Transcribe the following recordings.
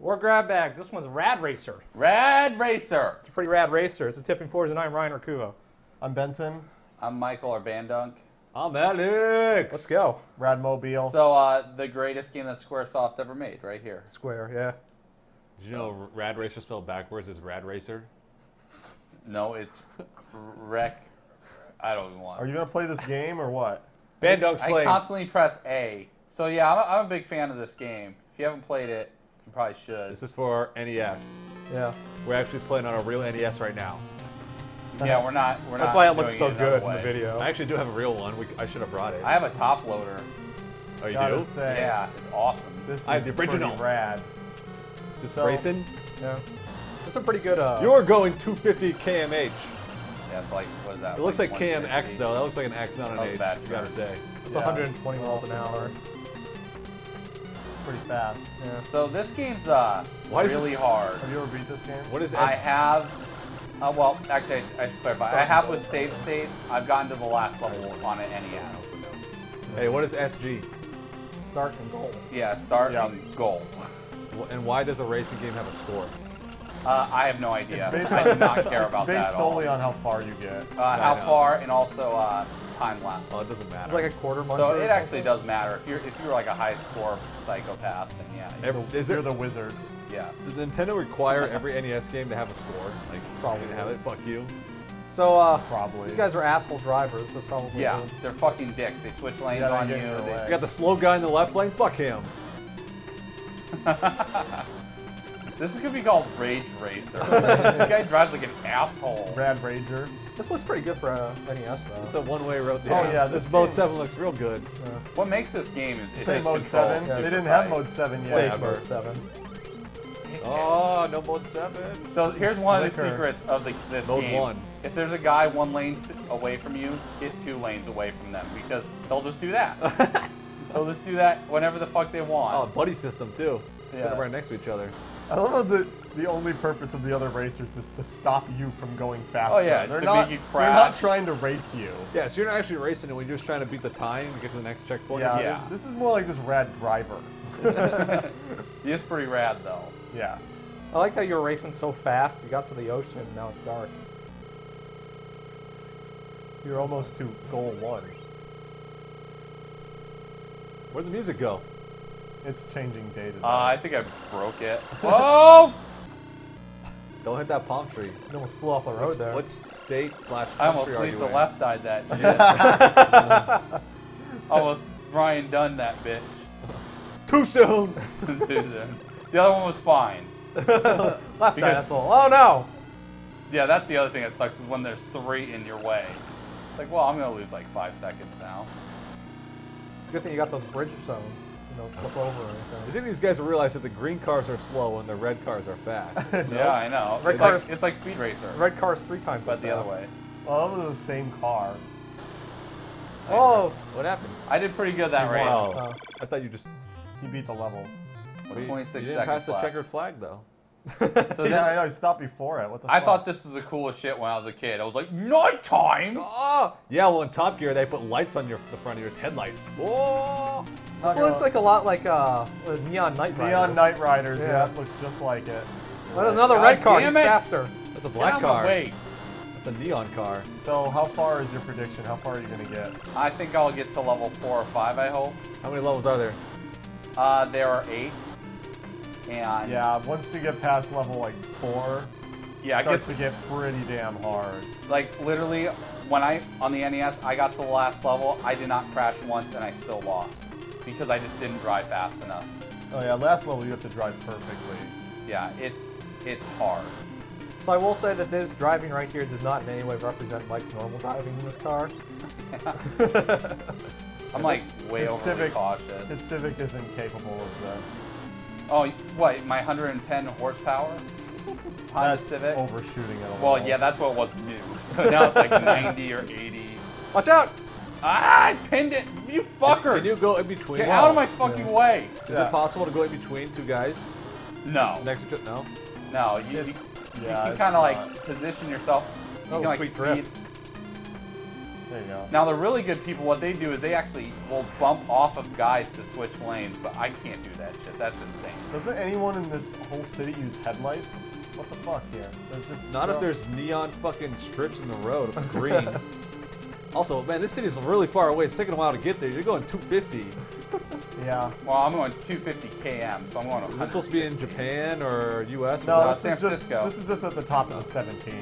Or grab bags. This one's Rad Racer. Rad Racer. It's a pretty rad racer. It's a tipping fours, and I'm Ryan Rakuvo. I'm Benson. I'm Michael or Bandunk. I'm Alex. Let's go. Radmobile. So, uh, the greatest game that SquareSoft ever made, right here. Square, yeah. Did you know Rad Racer spelled backwards is Rad Racer? No, it's wreck. I don't even want. Are you gonna play this game or what? Bandunk's I playing. constantly press A. So yeah, I'm a, I'm a big fan of this game. If you haven't played it, you probably should. This is for NES. Yeah. We're actually playing on a real NES right now. Yeah, we're not. We're not. That's not why it looks so doing another good in the video. I actually do have a real one. We, I should have brought it. I have a top loader. oh, you Gotta do? say, Yeah, it's awesome. this is I have the original. pretty rad. This so- racing? Yeah. That's some pretty good. Uh, You're going 250 kmh. Yeah, it's like what is that? It looks like 160? KMX though. That looks like an X, not an Oh, H. bad You gotta say. it's Yeah. 120 miles an hour. Pretty fast. Yeah. So this game's uh Why really this- hard. Have you ever beat this game? What is I S? have. Uh, well, actually, I should, I should clarify. I have with save states. I've gotten to the last level on an NES. Hey, what is SG? Start and goal. Yeah, start Yeah. and goal. And why does a racing game have a score? Uh, I have no idea. It's based I do not care it's about based that at all. solely on how far you get. uh, how far and also uh, time left. Oh, it doesn't matter. It's like a quarter muncher. So or it actually does matter. If you're if you're like a high score psychopath, then yeah, you- Every, is You're it, the wizard. yeah. Did Nintendo require every NES game to have a score? Like, Probably. to have it? Fuck you. So, uh, Probably. these guys are asshole drivers. They're probably. Yeah, good. they're fucking dicks. They switch lanes Yeah, on you. get in your They- You got the slow guy in the left lane. Fuck him. This is gonna be called Rage Racer. this guy drives like an asshole. Rad Rager. This looks pretty good for uh, a NES though. It's a one-way road. Oh, yeah, this this mode game- seven looks real good. What makes this game is it Say mode controls seven. super They didn't have mode seven yet. fake mode seven. Oh, no mode seven. So here's one of the secrets of the, this Mode game. one. If there's a guy one lane t- away from you, get two lanes away from them because they'll just do that. they'll just do that whenever the fuck they want. Oh, buddy system too. Sit Yeah. them right next to each other. I love how the the only purpose of the other racers is to stop you from going faster. Oh, yeah, they're to not, make you They're not trying to race you. Yeah, so you're not actually racing and when you're just trying to beat the time and get to the next checkpoint. Yeah, Yeah. This is more like just rad driver. He is pretty rad though. Yeah. I liked how you were racing so fast. You got to the ocean, and now it's dark. You're almost to goal one. Where'd the music go? It's changing day to day. Uh, I think I broke it. Whoa! Don't hit that palm tree. You almost flew off the road What, there. what state slash I almost are Lisa you in? Left died that shit. almost Ryan Dunn that bitch. Too soon. Too soon. the other one was fine. Left eye, because- that's all. Oh no! Yeah, that's the other thing that sucks is when there's three in your way. It's like, well, I'm gonna lose like five seconds now. It's a good thing you got those bridge zones. You know, flip over or You anything. think these guys realize that the green cars are slow and the red cars are fast? Yeah, I know. Red It's like, cars- it's like Speed Racer, Red car's three times but as the fast. other way. well, that was the same car. Oh! what happened? I did pretty good that You race. won. Uh, I thought you just He beat the level. With you, 26 you didn't seconds pass the checkered flag though. So this, yeah, I know. He stopped before it. What the I fuck? thought this was the coolest shit when I was a kid. I was like, nighttime. Oh, yeah. Well, in Top Gear, they put lights on your the front of yours, headlights. Whoa! this looks like a lot like uh, the Neon Night Rider. Neon Night Riders. Yeah. Yeah, it looks just like it. Well, there's another God red car. damn He's it. faster. That's a Get black car. the way. That's a neon car. So, how far is your prediction? How far are you gonna get? I think I'll get to level four or five. I hope. How many levels are there? Uh, there are eight. And Yeah, once you get past level like four, yeah, it it starts gets to get pretty damn hard. like literally when I on the NES I got to the last level. I did not crash once, and I still lost because I just didn't drive fast enough. Oh yeah, last level you have to drive perfectly. Yeah, it's it's hard. So I will say that this driving right here does not in any way represent Mike's normal driving in this car. I'm like way his overly Civic- cautious. His Civic isn't capable of that. Oh, what? My 110 horsepower Honda That's Civic. overshooting it a Well, yeah, that's what was new. So now it's like 90 or 80. Watch out! Ah, I pinned it. You fuckers. Can you go in between? Get out of my fucking way. Is Yeah. it possible to go in between two guys No, next to each other? No. no. You, you, It's- you can kind of like position yourself. You Oh, can like sweet speed. drift. There you go. Now the really good people, what they do is they actually will bump off of guys to switch lanes, but I can't do that shit. That's insane. Doesn't anyone in this whole city use headlights? What's, what the fuck here? They're Not if there's neon fucking strips in the road of green. also, man, this city's really far away. It's taking a while to get there. You're going 250. Yeah. Well, I'm going 250 km, so I'm going. Is this supposed to be in Japan or U.S. No, what? this San is just this is just at the top of the 17.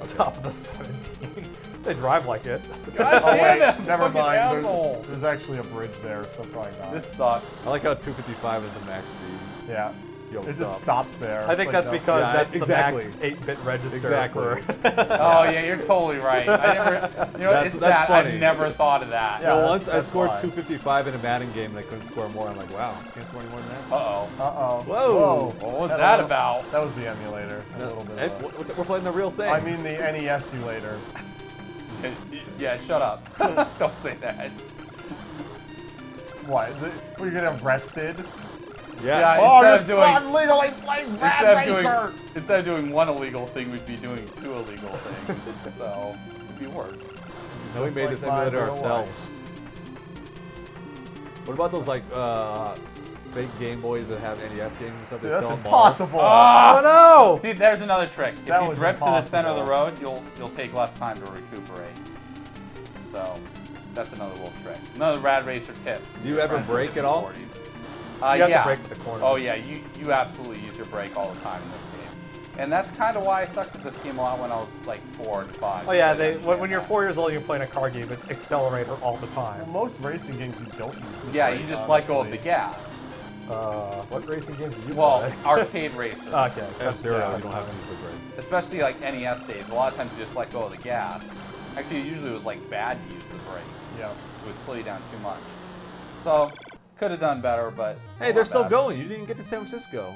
On top of the 17. they drive like it. God Oh damn wait, it! never mind. There's, there's actually a bridge there, so probably not. This sucks. I like how 255 is the max speed. yeah. Yo, it what's just stops there. I think like that's because Yeah, that's exactly. the max 8-bit register. Exactly. For, Oh yeah, you're totally right. I never. You know, That's- it's that's sad. funny. I never thought of that. Yeah. Well, once I scored why. 255 in a Madden game and I couldn't score more. I'm like, wow, can't score any more than that. Uh oh. Uh-oh. Whoa. What was Had a that little- about? That was the emulator. A little bit. Hey, of a- what- what- we're playing the real thing. I mean the NES emulator. Yeah, shut up. Don't say that. What? The, were you gonna have rested? Yes. Yeah, Oh, Instead you're of doing- not legally playing Instead Rad of Racer. doing instead of doing one illegal thing, we'd be doing two illegal things. so it'd be worse. No, we made like this my emulator real ourselves. What about those like uh, fake Game Boys that have NES games and stuff? Dude, they that's sell in malls? impossible. oh no! See, there's another trick. If That you was drift to the center of the road, you'll you'll take less time to recuperate. So that's another little trick. Another rad racer tip. Do you ever Friends with brake at all? 40s. Uh, You have yeah. brake at the corners. Oh yeah, you you absolutely use your brake all the time in this game. And that's kind of why I sucked at this game a lot when I was like four and five. Oh yeah, they when, when you're four years old, you're playing a car game. It's accelerator all the Well, time. most racing games you don't use the Yeah, brake, you just let go of the gas. Uh, what racing games do you Well, play? arcade racer. okay, F that's Zero, yeah, you don't have to use the brake. especially like NES days, a lot of times you just let go of the gas. Actually, usually it was like bad to use the brake. Yeah. It would slow you down too much. So, could have done better, but Hey, they're not still bad. going. You didn't get to San Francisco.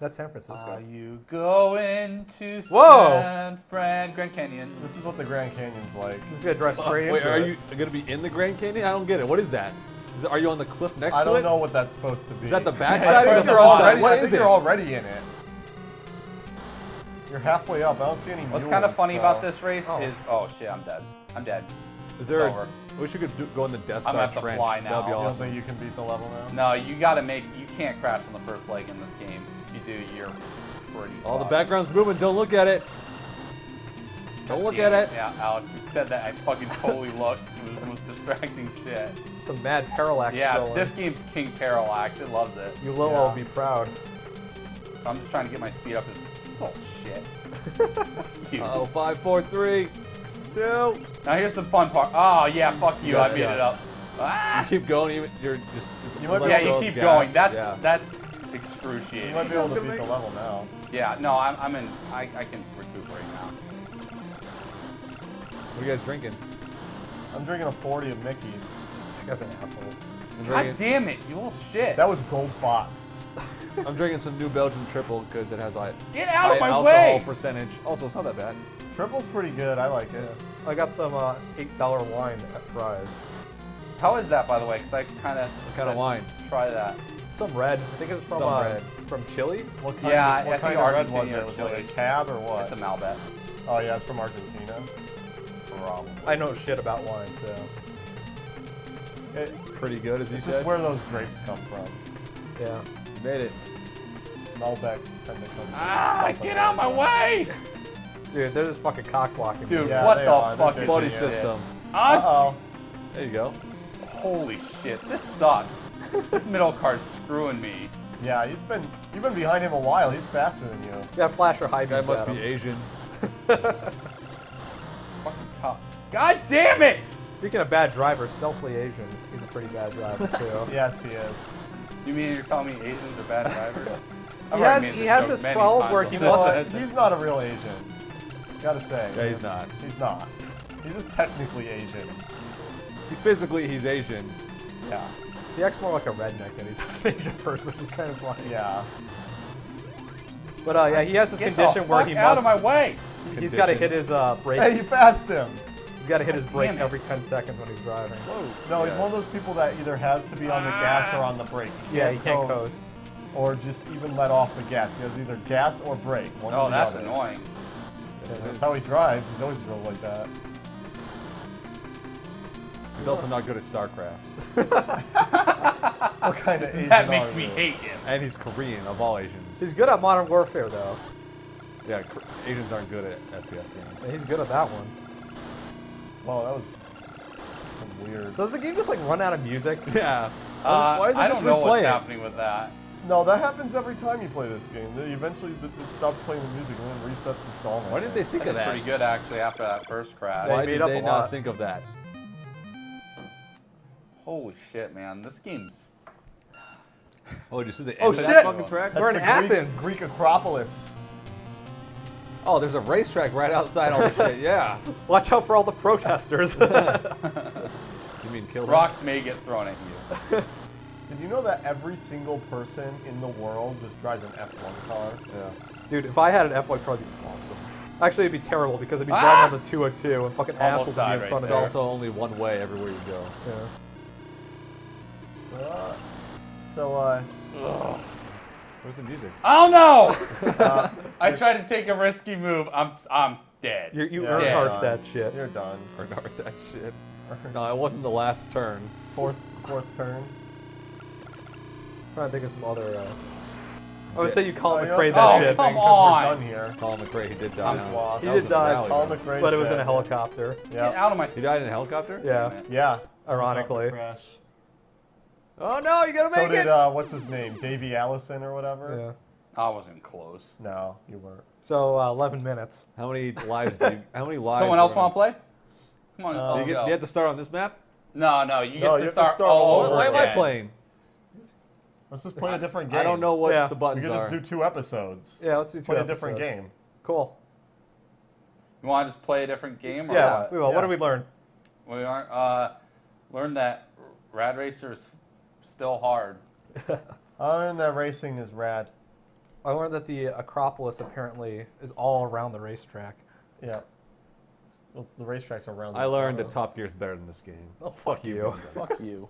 That's San Francisco. Are you going to Whoa! San Fran Grand Canyon? This is what the Grand Canyon's like. This is gonna drive straight Wait, into are it. you going to be in the Grand Canyon? I don't get it. What is that? Is it- are you on the cliff next I to it? I don't know what that's supposed to be. Is that the I backside or think the you're front side? already. What I is think it? you're already in it. You're halfway up. I don't see any What's mules, kind of funny so- about this race Oh. is, oh shit, I'm dead. I'm dead. Is there? It's A, over. I wish you could do, go in the Death I'm Star at the trench. fly That'd be now. You don't think you can beat the level now? No, you gotta make, you can't crash on the first leg in this game. If you do, you're pretty All the background's moving. Don't look at it. Don't look at it. Yeah, Alex said that. I fucking totally looked. It was the most distracting shit. Some mad parallax Yeah, going. this game's king parallax. It loves it. You Lilo Yeah. will be proud. I'm just trying to get my speed up as oh shit. you. Oh, five, four, three, two. Now here's the fun part. Oh yeah, fuck you. Yes, I beat yeah. it up. Ah! You keep going. Even you're just. It's, You might Yeah, you keep going. That's yeah. that's excruciating. You might be able to beat the level now. Yeah, no, I'm, I'm in. I, I can recuperate now. What are you guys drinking? I'm drinking a 40 of Mickey's. That guy's an asshole. I'm God drinking, damn it, you little shit. That was Gold Fox. I'm drinking some New Belgium Trippel because it has like Get out high of my alcohol way! percentage. Also, it's not that bad. Trippel's pretty good. I like it. I got some uh, eight dollar wine at Fry's. How is that, by the way? Because I kind of What kind of wine? try that. Some red. I think it's from Some uh, red. from Chile. What kind Yeah, of, I what think kind of red was Argentina it? Was it like a cab or what? It's a Malbec. oh yeah, it's from Argentina. Probably. I know shit about wine, so It, Pretty good, as you this is where those grapes come from. yeah. You made it. Malbecs tend to come from Ah, get out my America. way! Dude, they're just fucking cock blocking. Dude, Yeah, what the are. Fuck is Buddy you. this? system. Ah, Uh-oh. There you go. holy shit, this sucks. this middle card's screwing me. Yeah, he's been you've been behind him a while. He's faster than you. Yeah, got flash or high Guy must be him. Asian. Fucking cop. God damn it! Speaking of bad drivers, stealthily Asian. He's a pretty bad driver too. Yes, he is. You mean you're telling me Asians are bad drivers? He has- made he this has this problem where he this. Well, wants- he's not a real Asian. Gotta say. Yeah, he's not. He's not. He's just technically Asian. He, physically, he's Asian. Yeah. He acts more like a redneck than he does an Asian person, which is kind of funny. Yeah. But uh, yeah, he has this Get condition the where fuck he out must. of my way! He's got to hit his uh, brake. Hey, you passed him. He's got to hit his God brake every 10 seconds when he's driving. Whoa. No, he's one of those people that either has to be on the gas or on the brake. He Yeah, he can't coast. Or just even let off the gas. He has either gas or brake. One or Oh, the that's other. annoying. Yeah, that's how he drives. He's always drove like that. He's also not good at StarCraft. What kind of Asian That makes are me you? hate him. And he's Korean, of all Asians. He's good at Modern Warfare though. Yeah, Asians aren't good at FPS games. he's good at that one. Well, that was some weird. So does the game just like run out of music? Yeah. Uh, Why doesn't I it just don't know what's happening with that. No, that happens every time you play this game. They eventually, th- it stops playing the music and then resets the song. Why did they think think of that? pretty good actually after that first crash. They Why made did up they not lot. think of that? Holy shit, man! This game's Oh, did you see the Oh, of shit! that fucking track? We're in the Athens. Greek, Greek Acropolis. Oh, there's a racetrack right outside all this shit. Yeah. Watch out for all the protesters. You mean kill them? rocks may get thrown at you. Did you know that every single person in the world just drives an F1 car? Yeah. Dude, if I had an F1, car, it'd be awesome. Actually, it'd be terrible because I'd be Ah! driving on the 202 and fucking Almost assholes would be in right front It's of me. It's also only one way everywhere you go. Yeah. Uh, so, uh, Where's the music? Oh no! I tried to take a risky move. I'm I'm dead. You, you Yeah, earned you're hard that shit. you're done. Or not that shit. No, it wasn't the last turn. Fourth, fourth turn. Trying to think of some other. Uh... I would say you call Oh, him you're McRae that Oh, shit. come on. We're done here. Colin McRae, he did die. I'm now. lost. He That did was in a die. rally, Colin though. McRae. But it was in a dead. helicopter. Get out of my. He died in a helicopter? Yeah. Damn. Yeah. Ironically. Crash. Oh no, you gotta So make did it! uh, what's his name? Davey Allison or whatever. Yeah. I wasn't close. No, you weren't. So uh, 11 minutes. How many lives do you, how many lives? Someone else want to play? Come on, Uh, let's you, get, go. you have to start on this map? No, no, you get to you have to start, start all all over over Why am I playing? Let's just play a different game. I don't know what Yeah. the We buttons could just are. do two episodes. Yeah, let's do two Play a different episodes. game. Cool. You want to just play a different game? Or Yeah, what? we will. What Yeah. did we learn? We aren't. Uh, learn that Rad Racer is still hard. Other than that, racing is rad. I learned that the Acropolis apparently is all around the racetrack. Yeah. Well, the racetracks are around. I learned that Top Gear is better than this game. Oh, fuck you. Fuck you.